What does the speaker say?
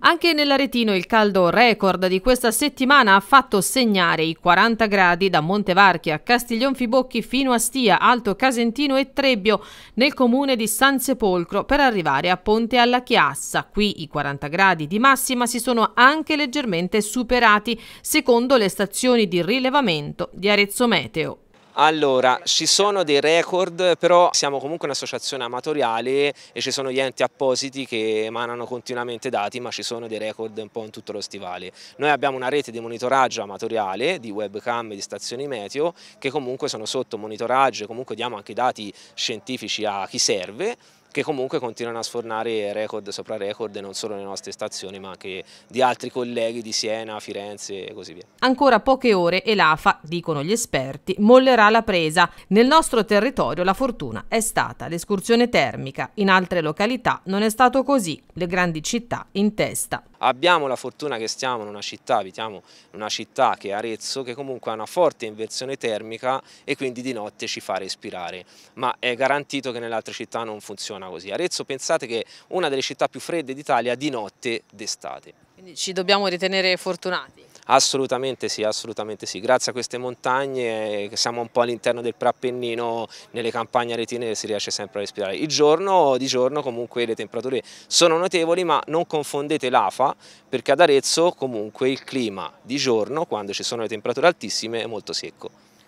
Anche nell'Aretino il caldo record di questa settimana ha fatto segnare i 40 gradi da Montevarchi a Castiglion Fibocchi fino a Stia, Alto Casentino e Trebbio nel comune di San Sepolcro per arrivare a Ponte alla Chiassa. Qui i 40 gradi di massima si sono anche leggermente superati secondo le stazioni di rilevamento di Arezzo Meteo. Allora, ci sono dei record, però siamo comunque un'associazione amatoriale e ci sono gli enti appositi che emanano continuamente dati, ma ci sono dei record un po' in tutto lo stivale. Noi abbiamo una rete di monitoraggio amatoriale, di webcam e di stazioni meteo, che comunque sono sotto monitoraggio e comunque diamo anche dati scientifici a chi serve, che comunque continuano a sfornare record sopra record non solo nelle nostre stazioni ma anche di altri colleghi di Siena, Firenze e così via. Ancora poche ore e l'AFA, dicono gli esperti, mollerà la presa. Nel nostro territorio la fortuna è stata l'escursione termica, in altre località non è stato così, le grandi città in testa. Abbiamo la fortuna che stiamo in una città, abitiamo in una città che è Arezzo, che comunque ha una forte inversione termica e quindi di notte ci fa respirare, ma è garantito che nelle altre città non funziona così. Arezzo pensate che è una delle città più fredde d'Italia di notte d'estate. Quindi ci dobbiamo ritenere fortunati? Assolutamente sì, assolutamente sì. Grazie a queste montagne eh, che siamo un po' all'interno del preappennino, nelle campagne aretine si riesce sempre a respirare. Il giorno, di giorno comunque le temperature sono notevoli ma non confondete l'AFA perché ad Arezzo comunque il clima di giorno quando ci sono le temperature altissime è molto secco.